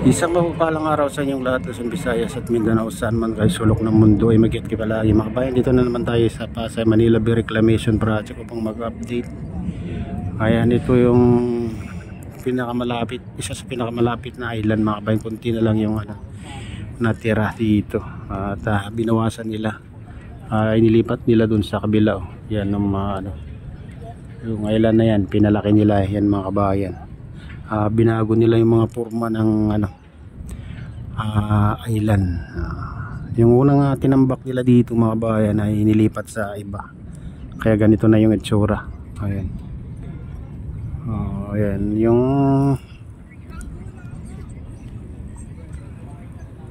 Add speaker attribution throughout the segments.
Speaker 1: Isang mapapalang araw sa inyong lahat Luzon, Visayas at Mindanao. Saan man kayo sulok ng mundo ay mag-get kayo palagi mga kabayan. Dito na naman tayo sa Pasay Manila Bay Reclamation Project upang mag-update. Ayan ito yung pinakamalapit isa sa pinakamalapit na island mga kabayan. Kunti na lang yung ano, natira dito. At uh, binawasan nila. Uh, inilipat nila dun sa kabila oh. yan ng mga ano yung island na yan. Pinalaki nila yan mga kabayan uh, binago nila yung mga forma ng ano uh, island. Uh, yung unang uh, tinambak nila dito mga bayan ay nilipat sa iba. Kaya ganito na yung itsura. Ayan. Uh, ayan. Yung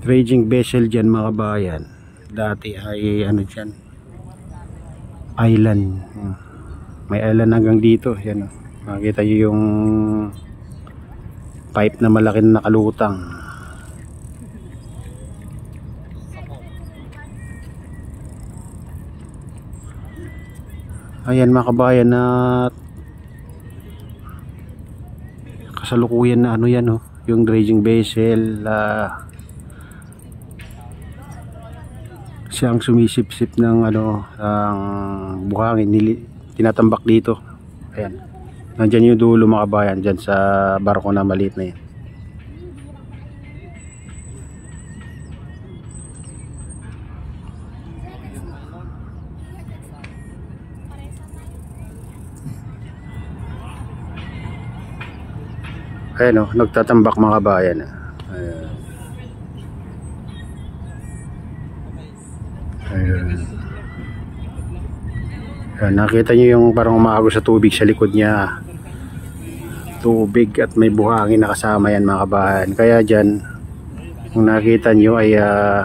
Speaker 1: trading vessel dyan mga bayan dati ay ano dyan? Island. Uh, may island hanggang dito. Yan uh, makikita nyo yung pipe na malaki na nakalutang. Ayan mga kabayan na kasalukuyan na ano yan oh, yung dredging vessel uh, siyang sumisip-sip ng ano ang buhangin nili, tinatambak dito. Ayan nandyan yung dulo mga kabayan dyan sa barko na maliit na yan ayan o nagtatambak mga kabayan ayan ayan. Ayan, nakita nyo yung parang umaagos sa tubig sa likod niya tubig at may buhangin na kasama yan mga kabahan kaya dyan kung nakita nyo ay uh,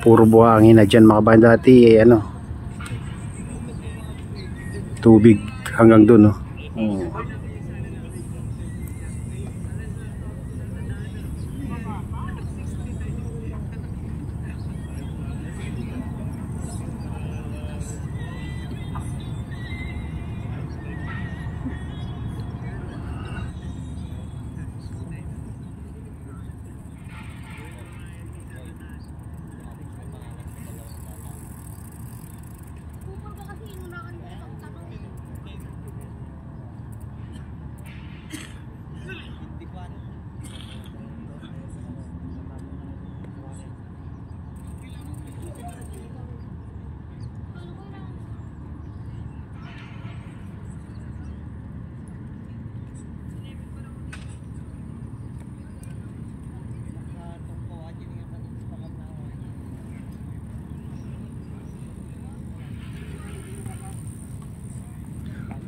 Speaker 1: puro buhangin na dyan mga kabahan dati eh, ano tubig hanggang dun no?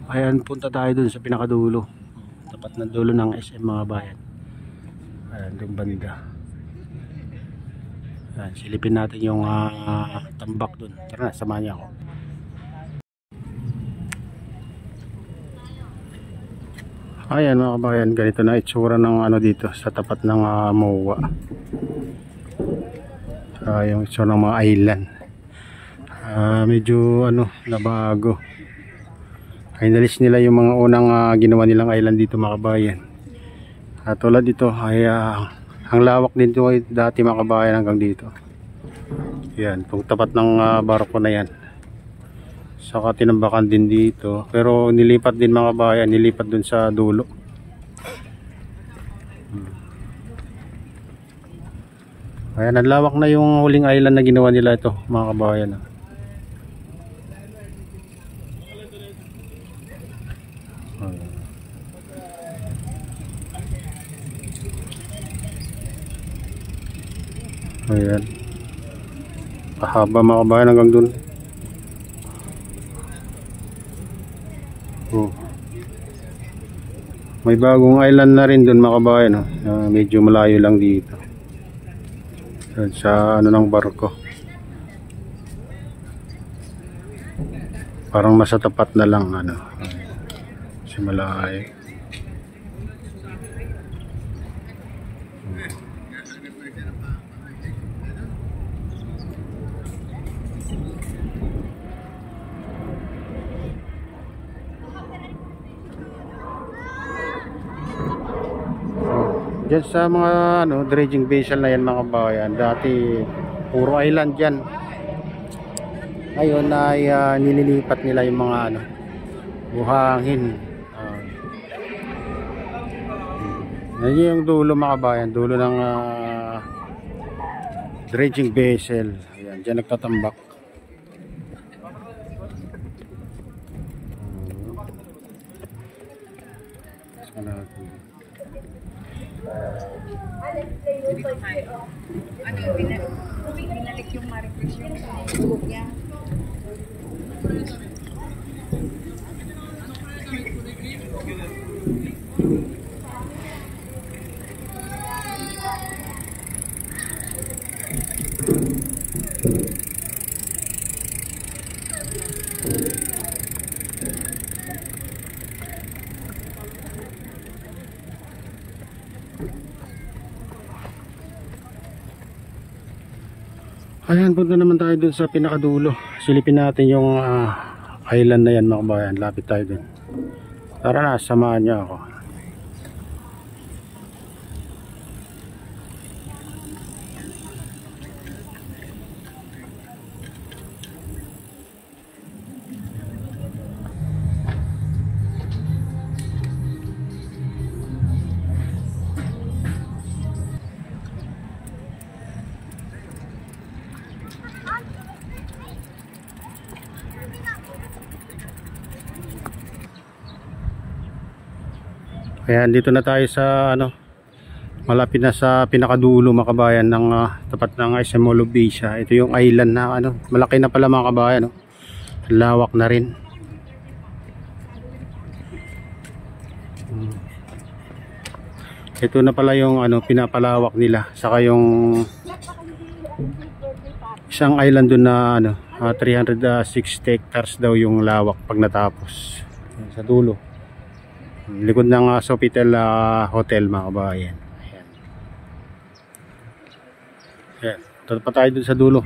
Speaker 1: Ayan, punta tayo dun sa pinakadulo. Tapat ng dulo ng SM mga bayan. Ayan, yung banda. Ayan, silipin natin yung uh, tambak dun. Tara na, samahan niyo ako. Ayan mga kabayan, ganito na itsura ng ano dito sa tapat ng uh, MOA. Uh, yung itsura ng mga island. Uh, medyo ano, nabago ay nalis nila yung mga unang uh, ginawa nilang island dito mga kabayan. At tulad dito ay uh, ang lawak din dito ay dati mga kabayan hanggang dito. Yan pag tapat ng uh, barko na yan. Saka tinambakan din dito. Pero nilipat din mga kabayan nilipat dun sa dulo. Hmm. ayan ang lawak na yung huling island na ginawa nila ito mga kabayan ayan. Kahaba mga kabayan hanggang dun. Oh. may bagong island na rin dun mga kabayan oh. uh, medyo malayo lang dito. Yan, sa ano ng barko. Parang nasa tapat na lang ano. Si malayo Diyan sa mga ano, dredging vessel na yan mga kabayan, dati puro island yan. Ngayon ay uh, nililipat nila yung mga ano, buhangin. Uh, yung dulo mga kabayan, dulo ng uh, dredging vessel. Ayan, dyan nagtatambak.
Speaker 2: Binalik, binalik yung Maricruz yung tulog niya.
Speaker 1: Ayan, punta naman tayo dun sa pinakadulo. Silipin natin yung ah, island na yan mga kabayan. Lapit tayo dun. Tara na, samahan niyo ako. Ayan, dito na tayo sa ano malapit na sa pinakadulo mga kabayan ng ah, tapat ng SM Olubisha. Ito yung island na ano, malaki na pala mga kabayan, no? Lawak na rin. Hmm. Ito na pala yung ano pinapalawak nila saka yung isang island doon na ano ah, 360 hectares daw yung lawak pag natapos sa dulo likod ng uh, Sofitel ah, Hotel mga kabayan ayan. Ayan. Tara pa tayo dun sa dulo.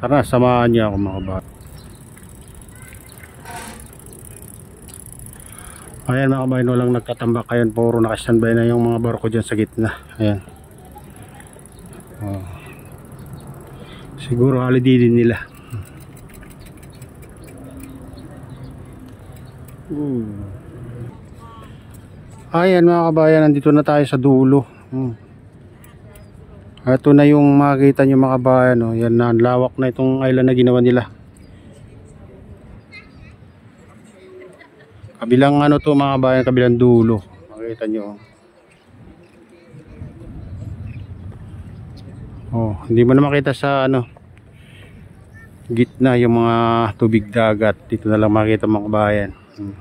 Speaker 1: Tara samahan niyo ako mga kabayan ayan mga kabayan walang nagtatambak ayan puro nakastandby na yung mga barko dyan sa gitna. Ayan. Oh. siguro holiday din nila. Hmm. Ayan mga kabayan, nandito na tayo sa dulo. Hmm. Ito na yung makikita nyo mga kabayan. Oh. Yan na, lawak na itong island na ginawa nila. Kabilang ano to mga kabayan, kabilang dulo. Makikita nyo. Oh, hindi mo na makita sa ano gitna yung mga tubig dagat. Dito na lang makita mga kabayan. Hmm.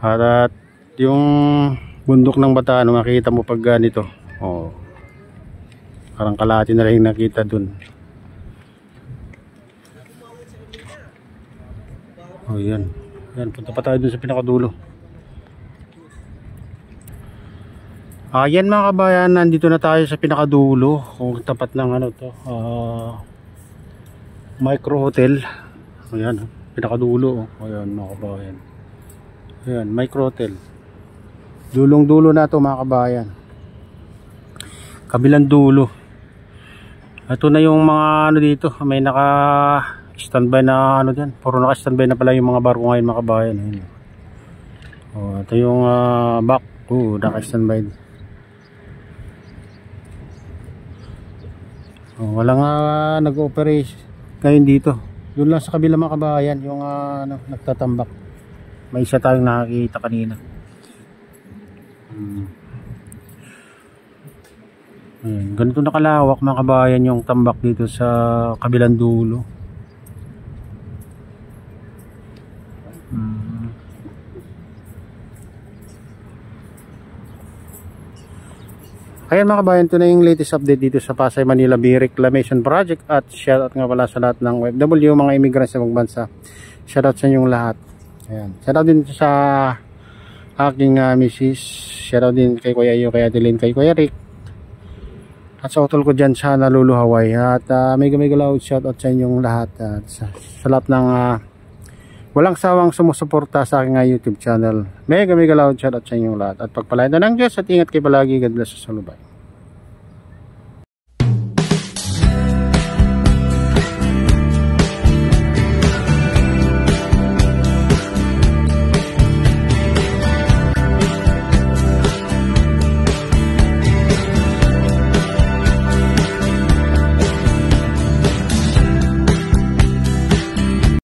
Speaker 1: At yung bundok ng Bataan makita mo pag ganito oh parang kalahati na yung nakita dun. Oh yan. Yan punta pa tayo dun sa pinakadulo. Ah yan mga kabayan nandito na tayo sa pinakadulo kung tapat ng ano to uh, micro hotel. Ayan pinakadulo oh. ayan mga kabayan. Ayan micro hotel Dulong dulo na to mga kabayan. Kabilang dulo. Ito na yung mga ano dito. May naka standby na ano dyan. Puro naka standby na pala yung mga barko ngayon mga kabayan. Ayun. Oh, ito yung uh, back. Oh, naka standby. Oh, wala nga uh, nag-operate ngayon dito. Doon lang sa kabila mga kabayan yung uh, nagtatambak. May isa tayong nakakita kanina. Hmm. Ayan, ganito nakalawak mga kabayan yung tambak dito sa kabilang dulo. Hmm. Ayan mga kabayan, ito na yung latest update dito sa Pasay Manila Bay Reclamation Project at shoutout nga pala sa lahat ng OFW, mga immigrants sa mga bansa. Shoutout sa inyong lahat. Ayan. Shoutout din sa aking uh, misis shoutout din kay Kuya Iyo kay Adeline kay Kuya Rick at sa utol ko dyan sa Naluluhaway at uh, mega mega loud shoutout sa inyong lahat at sa, sa lahat ng uh, walang sawang sumusuporta sa aking nga YouTube channel. Mega mega loud shout out sa inyong lahat. At pagpalain na ng Diyos at ingat kayo palagi. God bless sa salubay.